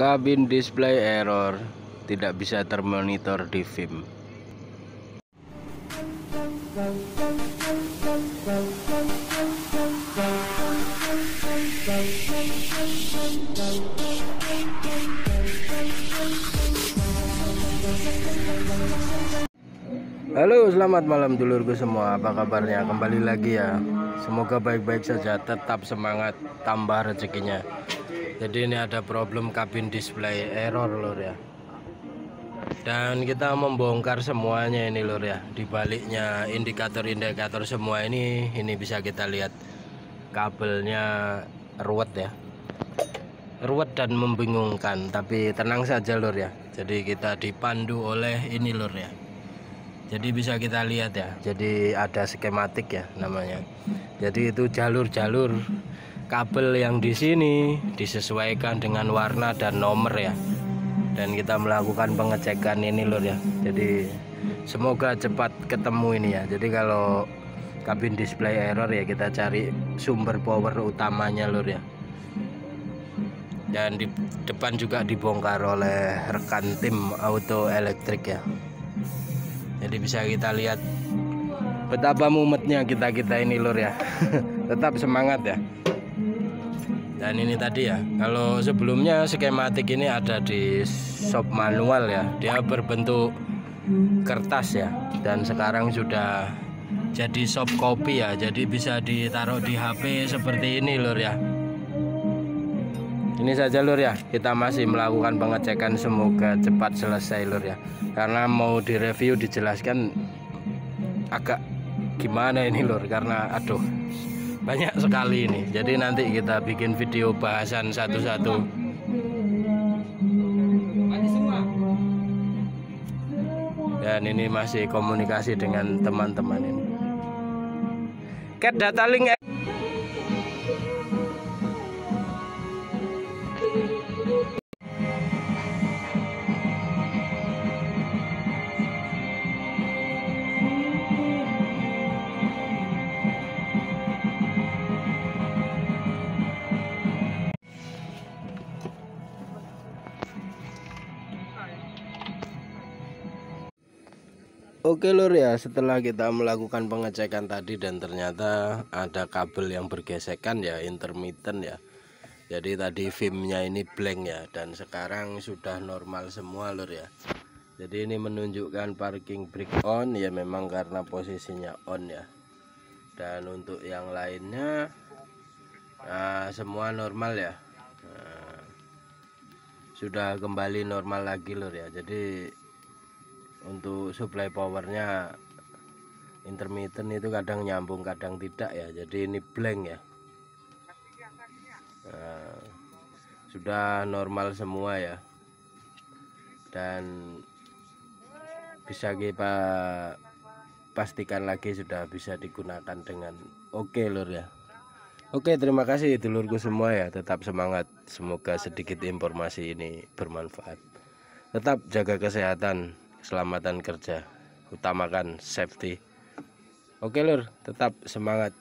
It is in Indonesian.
Kabin display error. Tidak bisa termonitor di film. Halo selamat malam dulurku semua. Apa kabarnya? Kembali lagi ya. Semoga baik-baik saja. Tetap semangat. Tambah rezekinya Jadi ini ada problem kabin display error lor ya. Dan kita membongkar semuanya ini lor ya. Di baliknya indikator-indikator semua ini Ini bisa kita lihat kabelnya ruwet ya. Ruwet dan membingungkan tapi tenang saja lor ya. Jadi kita dipandu oleh ini lor ya. Jadi bisa kita lihat ya. Jadi ada skematik ya namanya. Jadi itu jalur-jalur kabel yang di sini disesuaikan dengan warna dan nomor ya. Dan kita melakukan pengecekan ini lur ya. Jadi semoga cepat ketemu ini ya. Jadi kalau kabin display error ya kita cari sumber power utamanya lur ya. Dan di depan juga dibongkar oleh rekan tim auto elektrik ya. Jadi bisa kita lihat betapa mumetnya kita kita ini lur ya. Tetap semangat ya dan ini tadi ya kalau sebelumnya skematik ini ada di shop manual ya. Dia berbentuk kertas ya. Dan sekarang sudah jadi soft copy ya. Jadi bisa ditaruh di HP seperti ini lur ya. Ini saja lur ya. Kita masih melakukan pengecekan. Semoga cepat selesai lur ya. Karena mau direview dijelaskan agak gimana ini lur? Karena aduh banyak sekali ini. Jadi nanti kita bikin video bahasan satu-satu. Dan ini masih komunikasi dengan teman-teman ini. Cat data link Oke lur ya. Setelah kita melakukan pengecekan tadi dan ternyata ada kabel yang bergesekan ya intermittent ya. Jadi tadi filmnya ini blank ya. Dan sekarang sudah normal semua lur ya. Jadi ini menunjukkan parking brake on ya memang karena posisinya on ya. Dan untuk yang lainnya nah, semua normal ya. Nah, sudah kembali normal lagi lur ya. Jadi untuk supply powernya intermittent itu kadang nyambung kadang tidak ya. Jadi ini blank ya. Nah, sudah normal semua ya. Dan bisa kita pastikan lagi sudah bisa digunakan dengan oke okay, lur ya. Oke terima kasih dulurku semua ya. Tetap semangat. Semoga sedikit informasi ini bermanfaat. Tetap jaga kesehatan keselamatan kerja. Utamakan safety. Oke lur tetap semangat